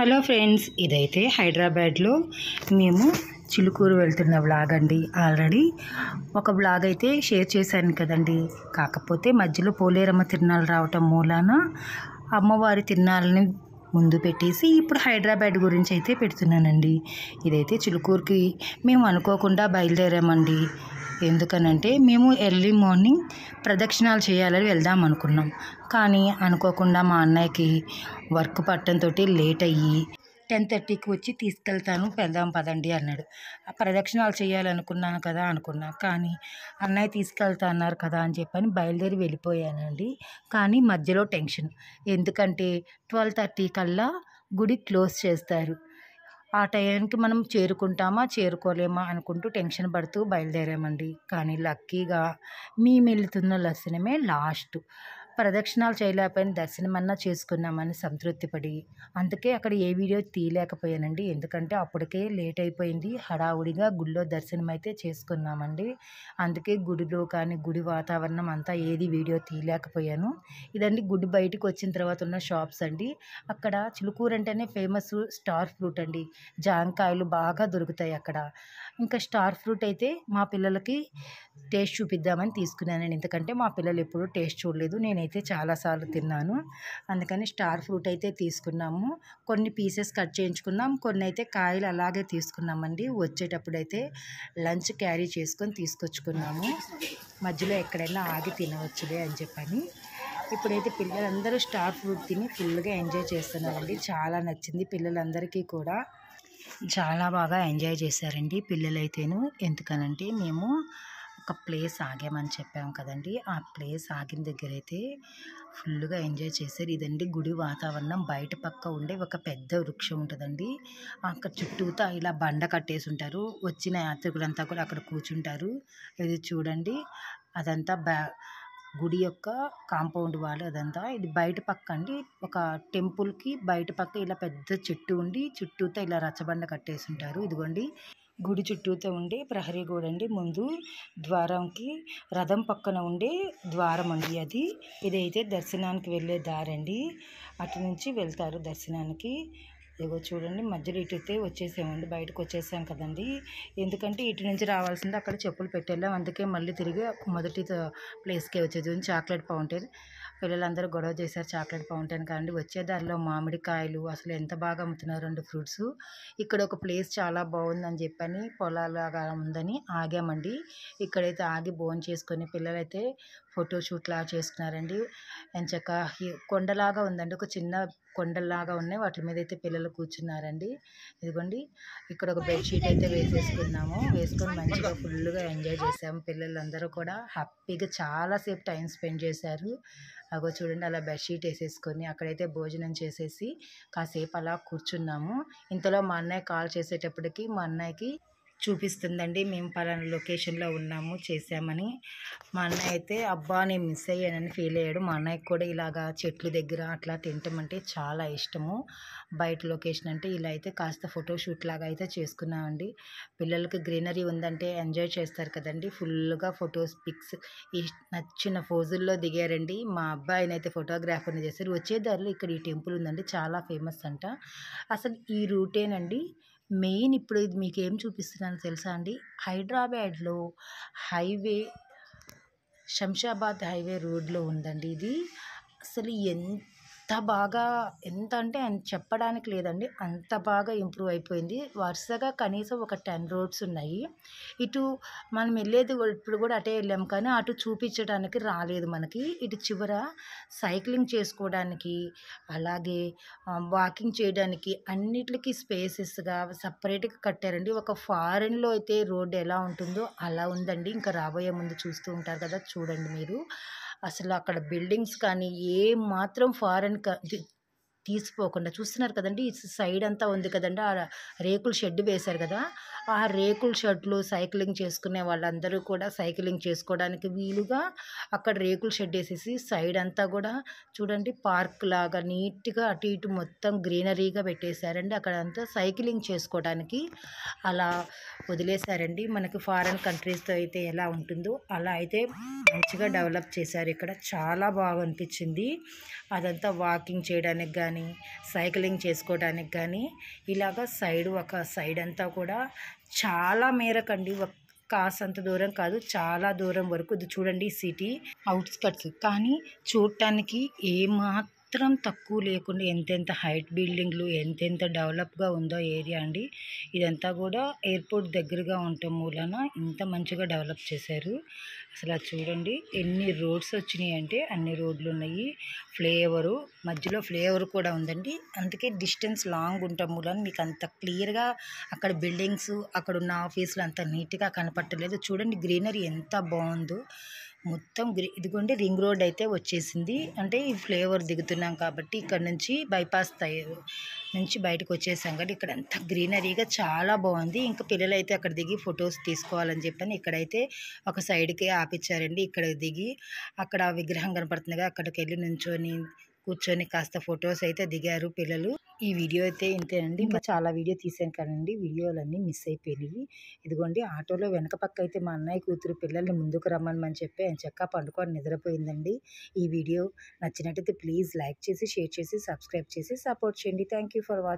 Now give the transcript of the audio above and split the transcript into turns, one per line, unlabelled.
Hello friends ఇదైతే హైదరాబాద్లో మేము చిలుకూరు వెళ్తున్న బ్లాగ్ అండి. ఆల్రెడీ ఒక వ్లాగ్ అయితే షేర్ చేశాను కదండి. కాకపోతే మధ్యలో పోలేరమ్మ తిరునాళ్ళు రావటం మూలాన అమ్మవారి తిరునాళ్ళని ముందు పెట్టేసి ఇప్పుడు హైదరాబాద్ గురించి అయితే పెడుతున్నానండి. ఇదైతే చిలుకూరుకి మేము అనుకోకుండా బయలుదేరామండి. ఎందుకనంటే మేము ఎర్లీ మార్నింగ్ ప్రదక్షిణాలు చేయాలని వెళ్దాం అనుకున్నాం. కానీ అనుకోకుండా మా అన్నయ్యకి వర్క్ పట్టంతో లేట్ అయ్యి టెన్ థర్టీకి వచ్చి తీసుకెళ్తాను వెళ్దాం పదండి అన్నాడు. ఆ ప్రదక్షిణాలు చేయాలనుకున్నాను కదా అనుకున్నా. కానీ అన్నయ్య తీసుకెళ్తా అన్నారు కదా అని చెప్పని బయలుదేరి వెళ్ళిపోయానండి. కానీ మధ్యలో టెన్షన్. ఎందుకంటే ట్వెల్వ్ థర్టీ కల్లా గుడి క్లోజ్ చేస్తారు. ఆ టైంకి మనం చేరుకుంటామా చేరుకోలేమా అనుకుంటూ టెన్షన్ పడుతూ బయలుదేరామండి. కానీ లక్కీగా మేము వెళుతున్న దర్శనమే లాస్ట్. ప్రదక్షిణాలు చేయలేకపోయిన దర్శనం అన్నా చేసుకున్నామని సంతృప్తిపడి. అందుకే అక్కడ ఏ వీడియో తీయలేకపోయానండి. ఎందుకంటే అప్పటికే లేట్ అయిపోయింది. హడావుడిగా గుడిలో దర్శనం అయితే చేసుకున్నామండి. అందుకే గుడిలో కానీ గుడి వాతావరణం అంతా ఏది వీడియో తీయలేకపోయాను. ఇదండి గుడి బయటకు వచ్చిన తర్వాత ఉన్న షాప్స్ అండి. అక్కడ చిలుకూరు అంటేనే ఫేమస్ స్టార్ ఫ్రూట్ అండి. జాంకాయలు బాగా దొరుకుతాయి అక్కడ. ఇంకా స్టార్ ఫ్రూట్ అయితే మా పిల్లలకి టేస్ట్ చూపిద్దామని తీసుకున్నానండి. ఎందుకంటే మా పిల్లలు ఎప్పుడు టేస్ట్ చూడలేదు. నేనైతే అయితే చాలాసార్లు తిన్నాను. అందుకని స్టార్ ఫ్రూట్ అయితే తీసుకున్నాము. కొన్ని పీసెస్ కట్ చేయించుకున్నాం. కొన్ని అయితే కాయలు అలాగే తీసుకున్నామండి. వచ్చేటప్పుడు అయితే లంచ్ క్యారీ చేసుకొని తీసుకొచ్చుకున్నాము. మధ్యలో ఎక్కడైనా ఆగి తినవచ్చులే అని చెప్పని. ఇప్పుడైతే పిల్లలందరూ స్టార్ ఫ్రూట్ తిని ఫుల్గా ఎంజాయ్ చేస్తున్నారండి. చాలా నచ్చింది పిల్లలందరికీ కూడా. చాలా బాగా ఎంజాయ్ చేశారండి పిల్లలైతేను. ఎందుకనంటే మేము ఒక ప్లేస్ ఆగామని చెప్పాము కదండి. ఆ ప్లేస్ ఆగిన దగ్గర అయితే ఫుల్గా ఎంజాయ్ చేశారు ఇదండి. గుడి వాతావరణం. బయట పక్క ఉండే ఒక పెద్ద వృక్షం ఉంటుందండి. అక్కడ చుట్టూతా ఇలా బండ కట్టేసి ఉంటారు వచ్చిన యాత్రికులంతా కూడా అక్కడ కూర్చుంటారు. ఇది చూడండి. అదంతా బ్యా గుడి యొక్క కాంపౌండ్ వాళ్ళు అదంతా. ఇది బయట పక్క అండి. ఒక టెంపుల్కి బయట పక్క ఇలా పెద్ద చెట్టు ఉండి చుట్టూతో ఇలా రచ్చబండ కట్టేసి ఉంటారు ఇదిగోండి. గుడి చుట్టూతో ఉండే ప్రహరీ గోడ అండి. ముందు ద్వారంకి రథం పక్కన ఉండే ద్వారం అండి అది. ఇదైతే దర్శనానికి వెళ్ళే దారండి. అటు నుంచి వెళ్తారు దర్శనానికి. ఇదిగో చూడండి మధ్యలో ఇటు అయితే వచ్చేసామండి బయటకు వచ్చేసాం కదండి. ఎందుకంటే ఇటు నుంచి రావాల్సింది అక్కడ చెప్పులు పెట్టేళ్ళాం. అందుకే మళ్ళీ తిరిగి మొదటి ప్లేస్కే వచ్చేది. Chocolate fountain. పిల్లలందరూ గొడవ చేశారు చాక్లెట్ ఫౌంటైన్ కానీ వచ్చే దారిలో మామిడికాయలు అసలు ఎంత బాగా అమ్ముతున్నారు రెండు ఫ్రూట్స్. ఇక్కడ ఒక ప్లేస్ చాలా బాగుందని చెప్పని పొలాలాగా ఉందని ఆగామండి. ఇక్కడైతే ఆగి భోజనం చేసుకొని పిల్లలైతే ఫోటోషూట్ లాగా చేసుకున్నారండి ఎంచక్క కొండలాగా ఉందండి. ఒక చిన్న కొండలాగా ఉన్నాయి. వాటి మీద అయితే పిల్లలు కూర్చున్నారండి. ఇదిగోండి. ఇక్కడ ఒక బెడ్షీట్ అయితే వేసేసుకున్నాము. వేసుకొని మంచిగా ఫుల్గా ఎంజాయ్ చేసాము పిల్లలందరూ కూడా హ్యాపీగా చాలాసేపు టైం స్పెండ్ చేశారు. అగో చూడండి అలా బెడ్షీట్ వేసేసుకొని అక్కడైతే భోజనం చేసేసి కాసేపు అలా కూర్చున్నాము. ఇంతలో మా అన్నయ్య కాల్ చేసేటప్పటికి మా అన్నయ్యకి చూపిస్తుందండి. మేము పలానా లొకేషన్లో ఉన్నాము చేసామని మా అన్నయ్య అయితే అబ్బా నేను మిస్ అయ్యానని ఫీల్ అయ్యాడు. మా అన్నయ్యకి కూడా ఇలాగా చెట్లు దగ్గర అట్లా తినటం అంటే చాలా ఇష్టము. బయట లొకేషన్ అంటే ఇలా అయితే కాస్త ఫోటోషూట్ లాగా అయితే చేసుకున్నామండి. పిల్లలకి గ్రీనరీ ఉందంటే ఎంజాయ్ చేస్తారు కదండి. ఫుల్గా ఫొటోస్ పిక్స్ ఈ నచ్చిన ఫోజుల్లో దిగారండి. మా అబ్బాయిని అయితే ఫోటోగ్రాఫర్ని చేశారు. వచ్చే దారిలో ఇక్కడ ఈ టెంపుల్ ఉందండి. చాలా ఫేమస్ అంట. అసలు ఈ రూటేనండి. మెయిన్ ఇప్పుడు ఇది మీకు ఏం చూపిస్తున్నాను తెలుసా అండి? హైదరాబాద్లో హైవే శంషాబాద్ హైవే రోడ్లో ఉందండి ఇది. అసలు ఎంత బాగా ఎంత అంటే చెప్పడానికి లేదండి. అంత బాగా ఇంప్రూవ్ అయిపోయింది. వరుసగా కనీసం ఒక టెన్ రోడ్స్ ఉన్నాయి. ఇటు మనం వెళ్ళేది కూడా- ఇప్పుడు కూడా అటే వెళ్ళాం కానీ అటు చూపించడానికి రాలేదు మనకి. ఇటు చివర సైక్లింగ్ చేసుకోవడానికి అలాగే వాకింగ్ చేయడానికి అన్నిటికీ స్పేసెస్గా సపరేట్గా కట్టారండి. ఒక ఫారెన్లో అయితే రోడ్డు ఎలా ఉంటుందో అలా ఉందండి. ఇంకా రాబోయే ముందు చూస్తూ ఉంటారు కదా చూడండి మీరు. అసలు అక్కడ బిల్డింగ్స్ కానీ ఏ మాత్రం ఫారెన్ తీసిపోకుండా చూస్తున్నారు కదండి సైడ్ అంతా ఉంది కదండి ఆ రేకుల షెడ్ వేశారు కదా ఆ రేకుల షెడ్లు సైక్లింగ్ చేసుకునే వాళ్ళందరూ కూడా సైక్లింగ్ చేసుకోవడానికి వీలుగా అక్కడ రేకుల షెడ్ వేసేసి సైడ్ అంతా కూడా చూడండి పార్క్ లాగా నీట్గా అటు ఇటు మొత్తం గ్రీనరీగా పెట్టేశారండి. అక్కడ అంతా సైక్లింగ్ చేసుకోవడానికి అలా వదిలేశారండి. మనకి ఫారెన్ కంట్రీస్తో అయితే ఎలా ఉంటుందో అలా అయితే మంచిగా డెవలప్ చేశారు. ఇక్కడ చాలా బాగా అనిపించింది. అదంతా వాకింగ్ చేయడానికి కానీ సైక్లింగ్ చేసుకోవడానికి కానీ ఇలాగ సైడ్ ఒక సైడ్ అంతా కూడా చాలా మేరకండి. ఒక కాసంత దూరం కాదు చాలా దూరం వరకు. ఇది చూడండి సిటీ అవుట్స్కట్స్. కానీ చూడటానికి ఏమాత్రం తక్కువ లేకుండా ఎంతెంత హైట్ బిల్డింగ్లు ఎంతెంత డెవలప్గా ఉందో ఏరియా అండి. ఇదంతా కూడా ఎయిర్పోర్ట్ దగ్గరగా ఉండటం మూలన ఇంత మంచిగా డెవలప్ చేశారు. అసలు చూడండి ఎన్ని రోడ్స్ వచ్చినాయి అంటే అన్ని రోడ్లు ఉన్నాయి. ఫ్లేవరు మధ్యలో ఫ్లేవర్ కూడా ఉందండి. అందుకే డిస్టెన్స్ లాంగ్ ఉండటం మూలన మీకు అంత క్లియర్గా అక్కడ బిల్డింగ్స్ అక్కడ ఉన్న ఆఫీసులు అంత నీట్గా కనపట్టలేదు చూడండి గ్రీనరీ ఎంత బాగుందో. మొత్తం గ్రీ ఇదిగోండి రింగ్ రోడ్ అయితే వచ్చేసింది. అంటే ఈ ఫ్లేవర్ దిగుతున్నాం కాబట్టి ఇక్కడ నుంచి బైపాస్ నుంచి బయటకు వచ్చేసాం కాబట్టి ఇక్కడ అంతా గ్రీనరీగా చాలా బాగుంది. ఇంకా పిల్లలు అయితే అక్కడ దిగి ఫొటోస్ తీసుకోవాలని చెప్పని ఇక్కడైతే ఒక సైడ్కి ఆపిచ్చారండి. ఇక్కడ దిగి అక్కడ విగ్రహం కనపడుతుందిగా అక్కడికి వెళ్ళి నుంచొని కూర్చొని కాస్త ఫొటోస్ అయితే దిగారు పిల్లలు. ఈ వీడియో అయితే ఇంతేనండి. ఇంకా చాలా వీడియో తీసాను కదండి. వీడియోలన్నీ మిస్ అయిపోయినాయి ఇదిగోండి ఆటోలో వెనక పక్క అయితే మా అన్నయ్య కూతురు పిల్లల్ని ముందుకు రమ్మని చెప్పి ఆయన చక్క పండుకొని నిద్రపోయిందండి. ఈ వీడియో నచ్చినట్టయితే ప్లీజ్ లైక్ చేసి షేర్ చేసి సబ్స్క్రైబ్ చేసి సపోర్ట్ చేయండి. Thank you for watching